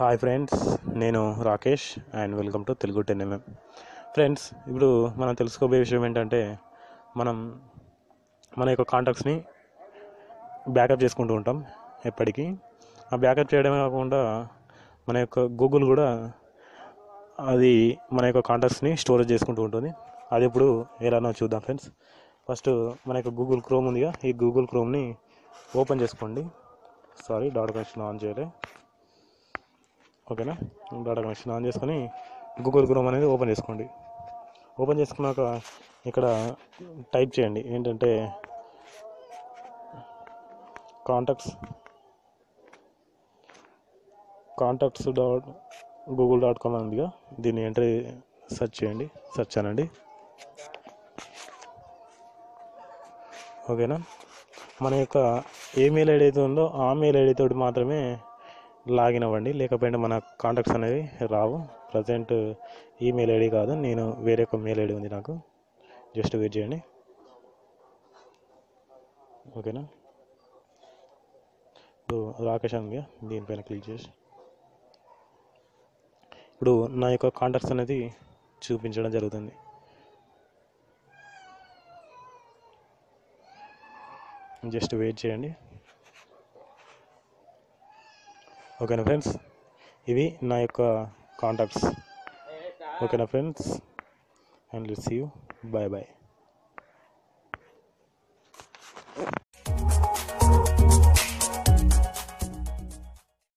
Hi friends నేను Rakesh and welcome to Telugu ten MM friends ఇప్పుడు మనం తెలుసుకోబోయే విషయం ఏంటంటే మనం మన యొక్క కాంటాక్ట్స్ని బ్యాకప్ చేసుకుంటూ ఉంటాం ఎప్పటికీ. ఆ బ్యాకప్ చేయడమే కాకుండా మన యొక్క గూగుల్ కూడా అది మన యొక్క కాంటాక్ట్స్ని స్టోరేజ్ చేసుకుంటూ ఉంటుంది. అది ఇప్పుడు ఎలానో చూద్దాం ఫ్రెండ్స్ ఫస్ట్ మన యొక్క గూగుల్ క్రోమ్ ఉందిగా. ఈ గూగుల్ క్రోమ్ని ఓపెన్ చేసుకోండి. సారీ డాట్ కనెక్షన్ ఆన్ చేయలే. ఓకేనా? డాటా కనెక్షన్ ఆన్ చేసుకొని గూగుల్ క్రోమ్ అనేది ఓపెన్ చేసుకోండి. ఓపెన్ చేసుకున్నాక ఇక్కడ టైప్ చేయండి. ఏంటంటే contacts contacts dot Google dot com ఉందిగా. దీన్ని ఎంట్రీ సెర్చ్ చేయండి సెర్చ్ అనండి. ఓకేనా? మన యొక్క ఏ మెయిల్ ఐడి అయితే ఉందో ఆ మెయిల్ ఐడి తోటి మాత్రమే లాగిన్ అవ్వండి లేకపోతే మన కాంటాక్ట్స్ అనేవి రావు. ప్రజెంట్ ఈమెయిల్ ఐడి కాదు నేను వేరే ఒక మెయిల్ ఐడి ఉంది నాకు. జస్ట్ వెయిట్ చేయండి. ఓకేనా? ఇప్పుడు రాకేష్ అందిగా దీనిపైన క్లిక్ చేసి. ఇప్పుడు నా యొక్క కాంటాక్ట్స్ అనేది చూపించడం జరుగుతుంది. జస్ట్ వెయిట్ చేయండి. ఓకేనా ఫ్రెండ్స్? ఇవి నా యొక్క కాంటాక్ట్స్ ఓకేనా friends? And let's you bye bye